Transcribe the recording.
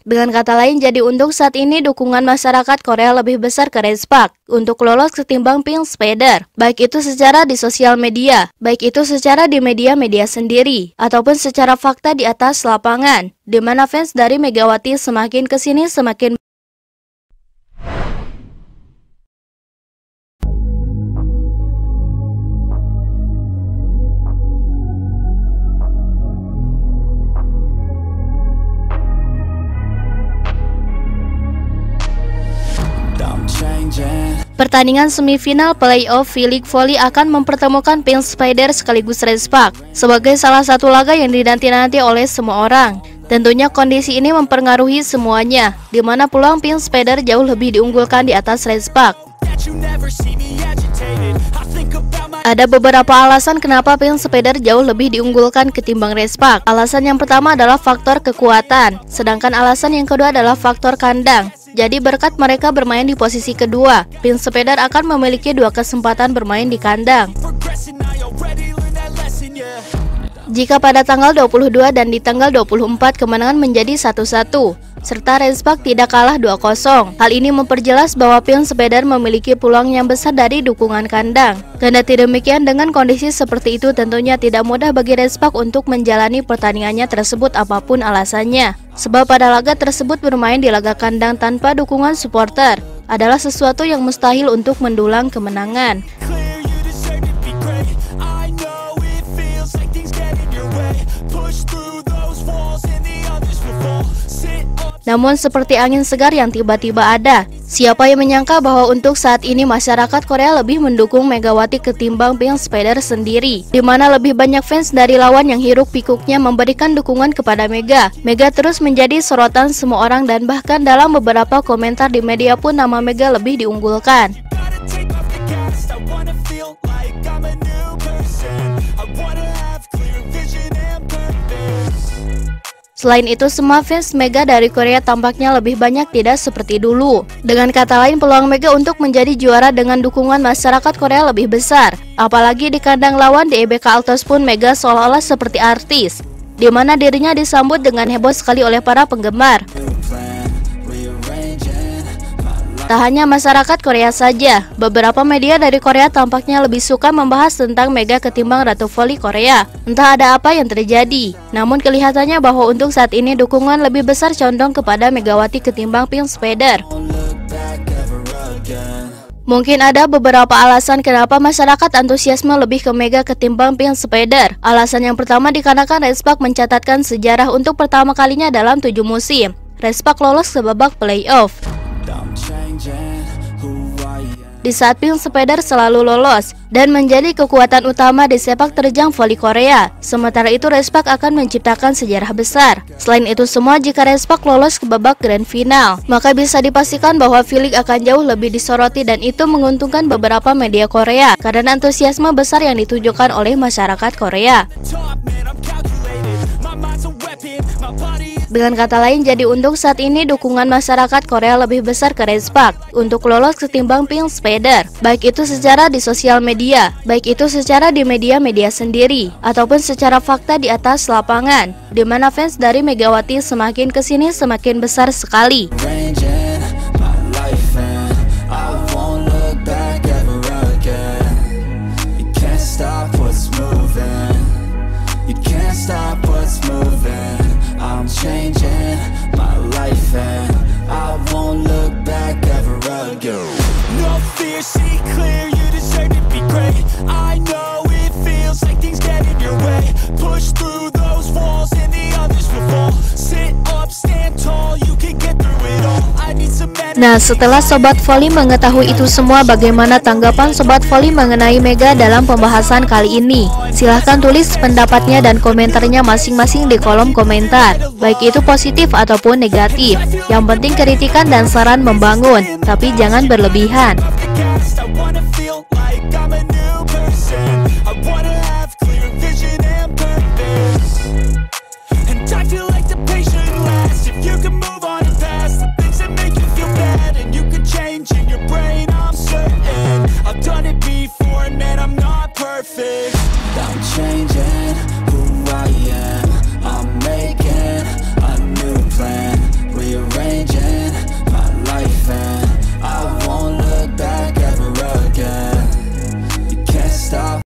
Dengan kata lain, jadi untuk saat ini dukungan masyarakat Korea lebih besar ke Respak untuk lolos ketimbang Pink Spider, baik itu secara di sosial media, baik itu secara di media-media sendiri, ataupun secara fakta di atas lapangan, di mana fans dari Megawati semakin ke sini semakin Pertandingan semifinal playoff V-League Volley akan mempertemukan Pink Spider sekaligus Respak sebagai salah satu laga yang dinanti-nanti oleh semua orang. Tentunya kondisi ini mempengaruhi semuanya, di mana peluang Pink Spider jauh lebih diunggulkan di atas Respak. Ada beberapa alasan kenapa Pink Spider jauh lebih diunggulkan ketimbang Respak. Alasan yang pertama adalah faktor kekuatan, sedangkan alasan yang kedua adalah faktor kandang. Jadi berkat mereka bermain di posisi kedua, Pin Sepedar akan memiliki dua kesempatan bermain di kandang. Jika pada tanggal 22 dan di tanggal 24 kemenangan menjadi 1-1 serta Respak tidak kalah 2-0. Hal ini memperjelas bahwa Pion Sepedar memiliki peluang yang besar dari dukungan kandang. Kendati demikian, dengan kondisi seperti itu tentunya tidak mudah bagi Respak untuk menjalani pertandingannya tersebut apa pun alasannya. Sebab pada laga tersebut bermain di laga kandang tanpa dukungan supporter adalah sesuatu yang mustahil untuk mendulang kemenangan. Namun seperti angin segar yang tiba-tiba ada, siapa yang menyangka bahwa untuk saat ini masyarakat Korea lebih mendukung Megawati ketimbang Pink Spider sendiri, di mana lebih banyak fans dari lawan yang hiruk pikuknya memberikan dukungan kepada Mega. Mega terus menjadi sorotan semua orang dan bahkan dalam beberapa komentar di media pun nama Mega lebih diunggulkan. Selain itu, semua fans Mega dari Korea tampaknya lebih banyak tidak seperti dulu. Dengan kata lain, peluang Mega untuk menjadi juara dengan dukungan masyarakat Korea lebih besar. Apalagi di kandang lawan di EBK Altos pun Mega seolah-olah seperti artis, di mana dirinya disambut dengan heboh sekali oleh para penggemar. Tak hanya masyarakat Korea saja, beberapa media dari Korea tampaknya lebih suka membahas tentang Mega ketimbang Ratu Voli Korea. Entah ada apa yang terjadi, namun kelihatannya bahwa untuk saat ini dukungan lebih besar condong kepada Megawati ketimbang Pink Spider. Mungkin ada beberapa alasan kenapa masyarakat antusiasme lebih ke Mega ketimbang Pink Spider. Alasan yang pertama dikarenakan Respak mencatatkan sejarah untuk pertama kalinya dalam tujuh musim. Respak lolos ke babak playoff. Di saat Pink Sepedar selalu lolos dan menjadi kekuatan utama di sepak terjang voli Korea. Sementara itu Respak akan menciptakan sejarah besar. Selain itu semua jika Respak lolos ke babak grand final, maka bisa dipastikan bahwa Filik akan jauh lebih disoroti dan itu menguntungkan beberapa media Korea karena antusiasme besar yang ditunjukkan oleh masyarakat Korea. Dengan kata lain, jadi untuk saat ini dukungan masyarakat Korea lebih besar ke Respak untuk lolos ketimbang Pink Spider, baik itu secara di sosial media, baik itu secara di media-media sendiri, ataupun secara fakta di atas lapangan, di mana fans dari Megawati semakin ke sini semakin besar sekali. Fear, see clear, you deserve to be great I know it feels like things get in your way Push through those walls and the others will fall Sit up, stand tall, you can get through it all Nah, setelah Sobat Voli mengetahui itu semua, bagaimana tanggapan Sobat Voli mengenai Mega dalam pembahasan kali ini? Silahkan tulis pendapatnya dan komentarnya masing-masing di kolom komentar, baik itu positif ataupun negatif. Yang penting kritikan dan saran membangun, tapi jangan berlebihan. I wanna feel like I'm a new person. I wanna have clear vision and purpose. And I feel like the patient lasts. If you can move on and past The things that make you feel bad And you can change in your brain, I'm certain. I've done it before and man, I'm not perfect. I'm changing